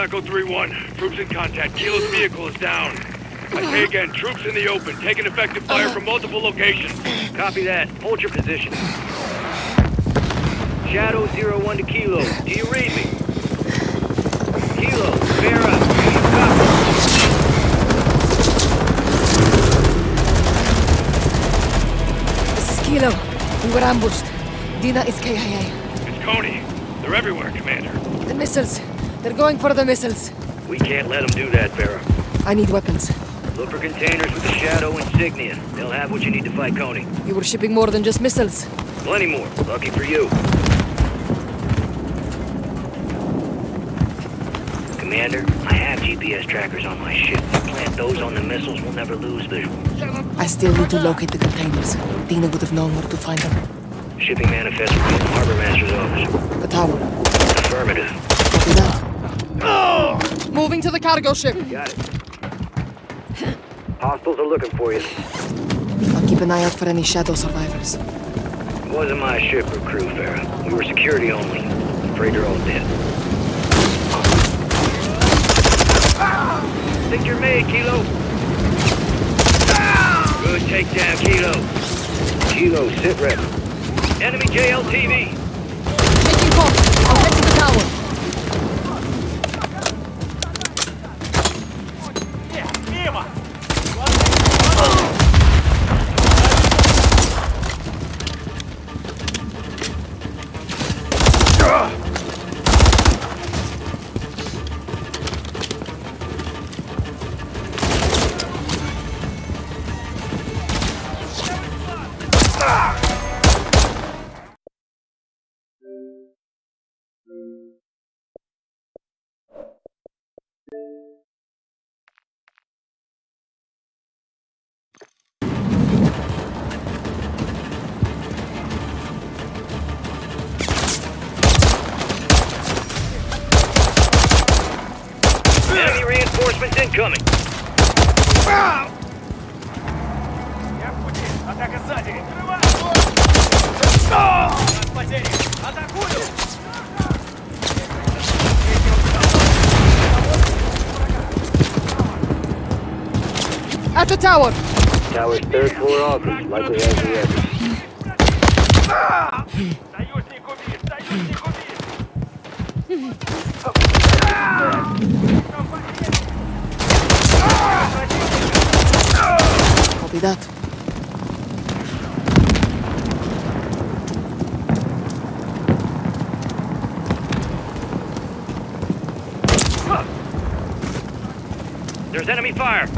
Echo 3-1. Troops in contact. Kilo's vehicle is down. I say again, troops in the open, taking effective fire uh-huh. from multiple locations. Copy that. Hold your position. Shadow 01 to Kilo. Do you read me? Kilo, bear up. Copy? This is Kilo. We were ambushed. Dina is KIA. It's Konni. They're everywhere, Commander. The missiles. They're going for the missiles. We can't let them do that, Vera. I need weapons. Look for containers with the Shadow insignia. They'll have what you need to fight Konni. You were shipping more than just missiles. Plenty more. Lucky for you. Commander, I have GPS trackers on my ship. Plant those on the missiles, we'll never lose visual. I still need to locate the containers. Dina would have known where to find them. Shipping manifest in the Harbor Master's office. The tower. Affirmative. Copy. Moving to the cargo ship. Got it. Hostiles are looking for you. I'll keep an eye out for any shadow survivors. It wasn't my ship or crew, Farah. We were security only. Afraid they're all dead. Ah! Think you're made, Kilo. Ah! Good takedown, Kilo. Kilo, sit rep. Enemy JLTV. Reinforcements incoming. Я в пути! Атака сзади! Нас потери! Атакую! At the tower. Tower's third floor office likely has the record. Союзник убит! Союзник убит! Copy that. There's enemy fire.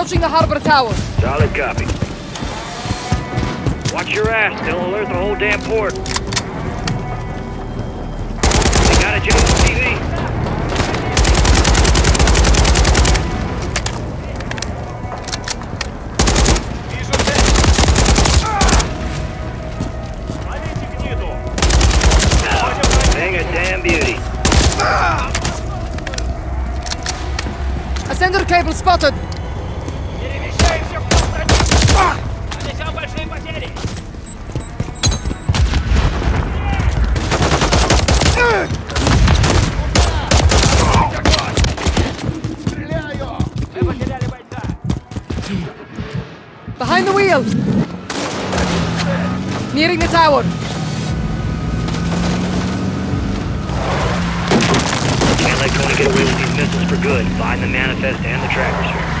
Approaching the harbor tower. Solid copy. Watch your ass. They'll alert the whole damn port. They got a JCV. Ascender cable spotted! Wheel. Nearing the tower. Can't let get away with these missiles for good. Find the manifest and the.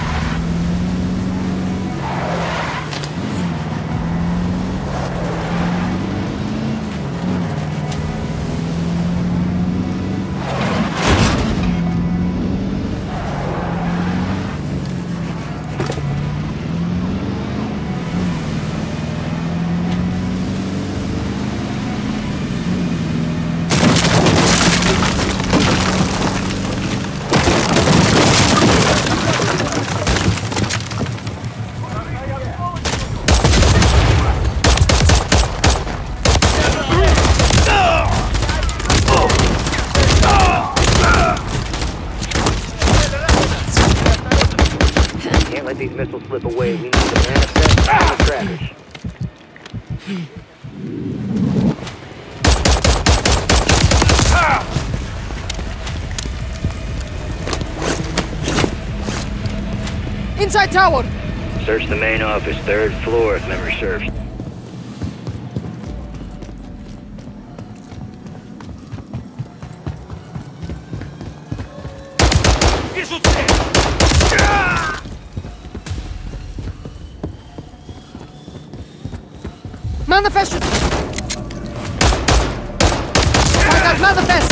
slip away. We need to manifest ah! the trackers. Ah! Inside tower! Search the main office, third floor, if memory serves. Isso tem! another fest! I got another fest!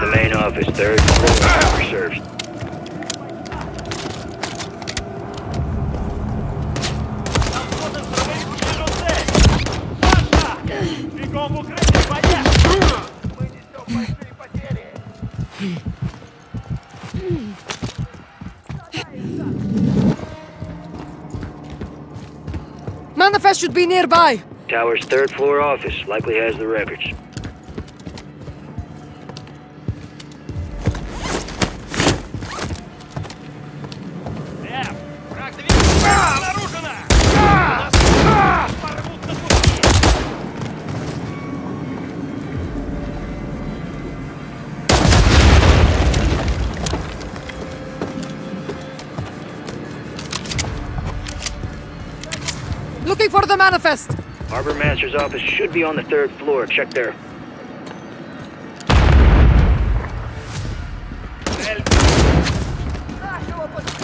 The main office, third floor, reserved. Manifest should be nearby! Tower's third floor office likely has the records. Looking for the manifest! Harbor Master's office should be on the third floor. Check there. Ah, Help.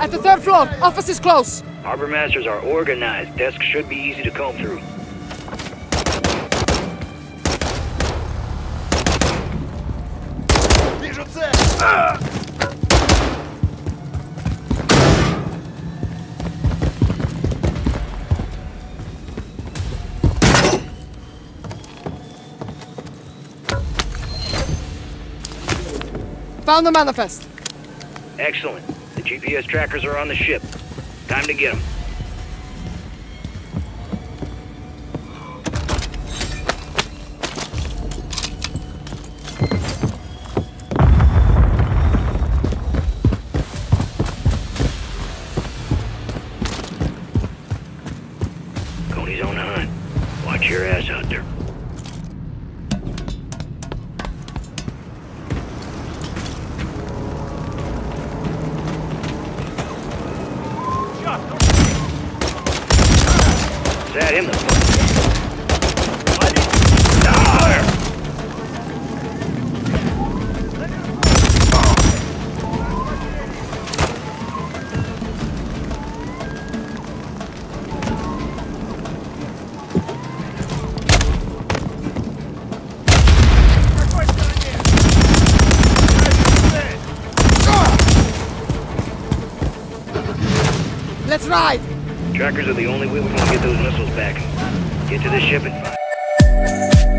At the third floor, office is close. Harbor masters are organized. Desks should be easy to comb through. Found the manifest. Excellent. GPS trackers are on the ship. Time to get them. Sat him Let's ride! Trackers are the only way we're gonna get those missiles back. Get to the ship and find...